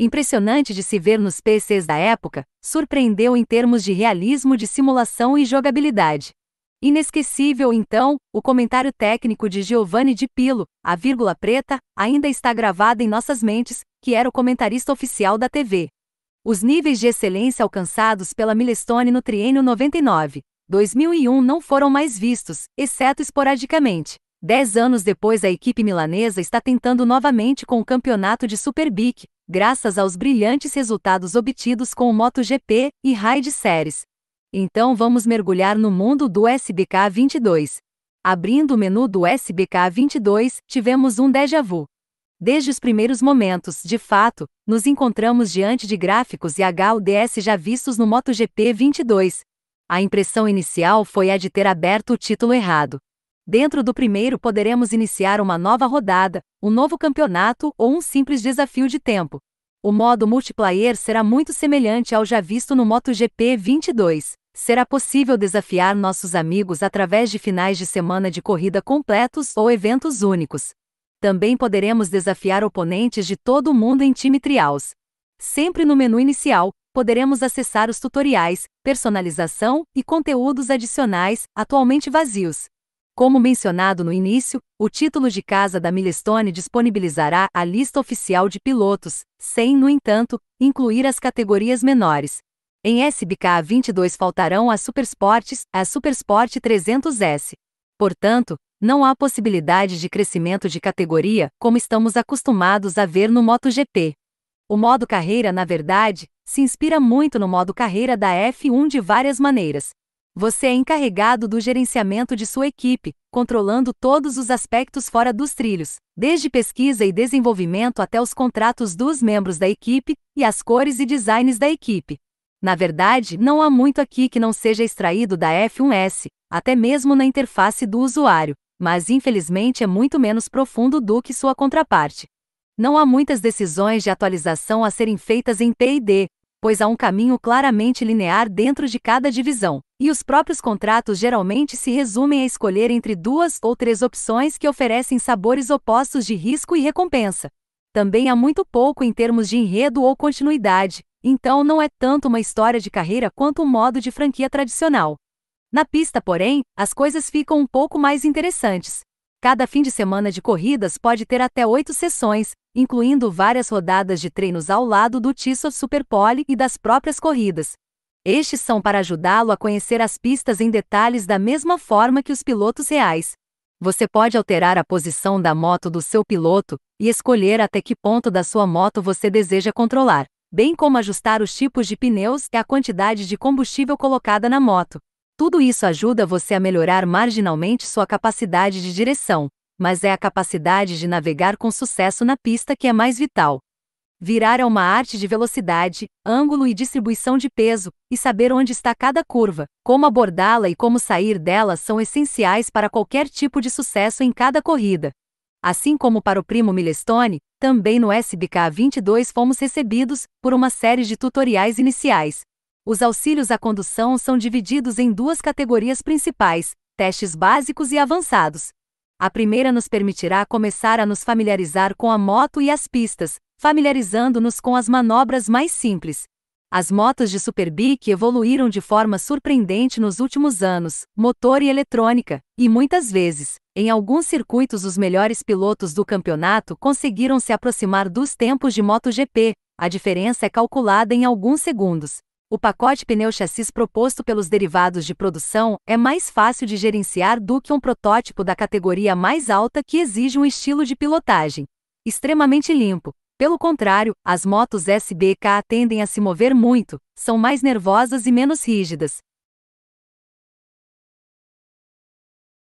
Impressionante de se ver nos PCs da época, surpreendeu em termos de realismo de simulação e jogabilidade. Inesquecível, então, o comentário técnico de Giovanni Di Pilo, a vírgula preta, ainda está gravada em nossas mentes, que era o comentarista oficial da TV. Os níveis de excelência alcançados pela Milestone no triênio 99, 2001 não foram mais vistos, exceto esporadicamente. Dez anos depois, a equipe milanesa está tentando novamente com o campeonato de Superbike, graças aos brilhantes resultados obtidos com o MotoGP e Raid Series, então vamos mergulhar no mundo do SBK 22. Abrindo o menu do SBK 22, tivemos um déjà vu. Desde os primeiros momentos, de fato, nos encontramos diante de gráficos e HUDs já vistos no MotoGP 22. A impressão inicial foi a de ter aberto o título errado. Dentro do primeiro poderemos iniciar uma nova rodada, um novo campeonato ou um simples desafio de tempo. O modo multiplayer será muito semelhante ao já visto no MotoGP 22. Será possível desafiar nossos amigos através de finais de semana de corrida completos ou eventos únicos. Também poderemos desafiar oponentes de todo o mundo em time trials. Sempre no menu inicial, poderemos acessar os tutoriais, personalização e conteúdos adicionais, atualmente vazios. Como mencionado no início, o título de casa da Milestone disponibilizará a lista oficial de pilotos, sem, no entanto, incluir as categorias menores. Em SBK 22 faltarão as Supersports, a Supersport 300S. Portanto, não há possibilidade de crescimento de categoria, como estamos acostumados a ver no MotoGP. O modo carreira, na verdade, se inspira muito no modo carreira da F1 de várias maneiras, você é encarregado do gerenciamento de sua equipe, controlando todos os aspectos fora dos trilhos, desde pesquisa e desenvolvimento até os contratos dos membros da equipe e as cores e designs da equipe. Na verdade, não há muito aqui que não seja extraído da F1S, até mesmo na interface do usuário, mas infelizmente é muito menos profundo do que sua contraparte. Não há muitas decisões de atualização a serem feitas em P&D, pois há um caminho claramente linear dentro de cada divisão, e os próprios contratos geralmente se resumem a escolher entre duas ou três opções que oferecem sabores opostos de risco e recompensa. Também há muito pouco em termos de enredo ou continuidade, então não é tanto uma história de carreira quanto um modo de franquia tradicional. Na pista, porém, as coisas ficam um pouco mais interessantes. Cada fim de semana de corridas pode ter até oito sessões, incluindo várias rodadas de treinos ao lado do Tissot Superpole e das próprias corridas. Estes são para ajudá-lo a conhecer as pistas em detalhes da mesma forma que os pilotos reais. Você pode alterar a posição da moto do seu piloto e escolher até que ponto da sua moto você deseja controlar, bem como ajustar os tipos de pneus e a quantidade de combustível colocada na moto. Tudo isso ajuda você a melhorar marginalmente sua capacidade de direção, mas é a capacidade de navegar com sucesso na pista que é mais vital. Virar é uma arte de velocidade, ângulo e distribuição de peso, e saber onde está cada curva, como abordá-la e como sair dela são essenciais para qualquer tipo de sucesso em cada corrida. Assim como para o primo Milestone, também no SBK 22 fomos recebidos por uma série de tutoriais iniciais, os auxílios à condução são divididos em duas categorias principais: testes básicos e avançados. A primeira nos permitirá começar a nos familiarizar com a moto e as pistas, familiarizando-nos com as manobras mais simples. As motos de Superbike evoluíram de forma surpreendente nos últimos anos, motor e eletrônica, e muitas vezes, em alguns circuitos, os melhores pilotos do campeonato conseguiram se aproximar dos tempos de MotoGP. A diferença é calculada em alguns segundos. O pacote pneu-chassis proposto pelos derivados de produção é mais fácil de gerenciar do que um protótipo da categoria mais alta que exige um estilo de pilotagem extremamente limpo. Pelo contrário, as motos SBK tendem a se mover muito, são mais nervosas e menos rígidas.